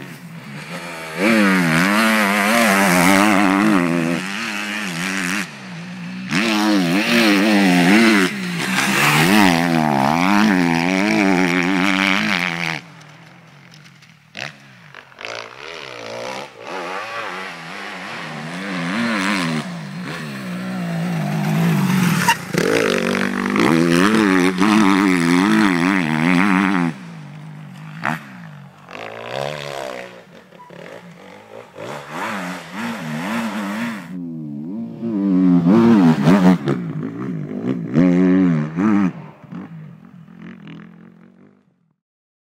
Mm-hmm.